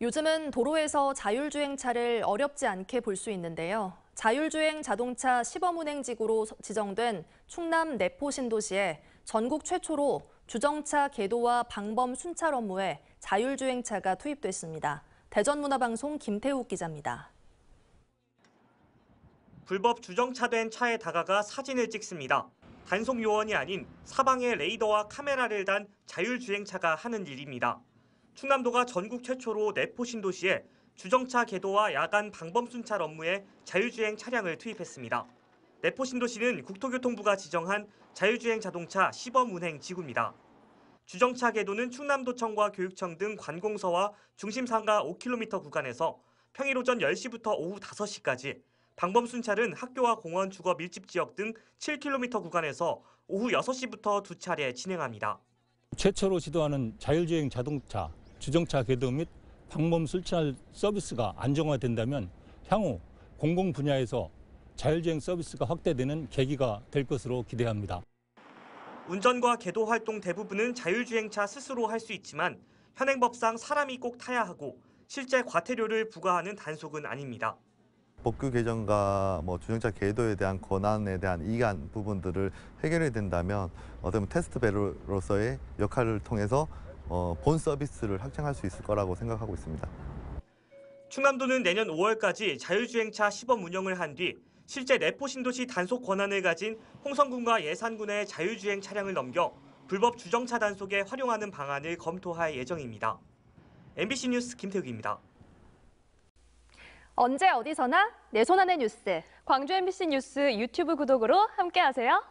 요즘은 도로에서 자율주행차를 어렵지 않게 볼 수 있는데요. 자율주행 자동차 시범운행지구로 지정된 충남 내포 신도시에 전국 최초로 주정차 계도와 방범 순찰 업무에 자율주행차가 투입됐습니다. 대전문화방송 김태욱 기자입니다. 불법 주정차된 차에 다가가 사진을 찍습니다. 단속 요원이 아닌 사방에 레이더와 카메라를 단 자율주행차가 하는 일입니다. 충남도가 전국 최초로 내포 신도시에 주정차 계도와 야간 방범 순찰 업무에 자율주행 차량을 투입했습니다. 내포 신도시는 국토교통부가 지정한 자율주행 자동차 시범 운행 지구입니다. 주정차 계도는 충남도청과 교육청 등 관공서와 중심 상가 5km 구간에서 평일 오전 10시부터 오후 5시까지 방범 순찰은 학교와 공원, 주거 밀집 지역 등 7km 구간에서 오후 6시부터 두 차례 진행합니다. 최초로 시도하는 자율주행 자동차, 주정차 궤도 및 방범 순찰 서비스가 안정화된다면 향후 공공 분야에서 자율주행 서비스가 확대되는 계기가 될 것으로 기대합니다. 운전과 계도 활동 대부분은 자율주행차 스스로 할 수 있지만 현행법상 사람이 꼭 타야 하고 실제 과태료를 부과하는 단속은 아닙니다. 법규 개정과 뭐 주정차 계도에 대한 권한에 대한 이관 부분들을 해결해야 된다면 어떤 test bed로서의 역할을 통해서 어, 본 서비스를 확장할 수 있을 거라고 생각하고 있습니다. 충남도는 내년 5월까지 자율주행차 시범 운영을 한 뒤 실제 내포 신도시 단속 권한을 가진 홍성군과 예산군의 자율주행 차량을 넘겨 불법 주정차 단속에 활용하는 방안을 검토할 예정입니다. MBC 뉴스 김태욱입니다. 언제 어디서나 내 손 안의 뉴스. 광주 MBC 뉴스 유튜브 구독으로 함께하세요.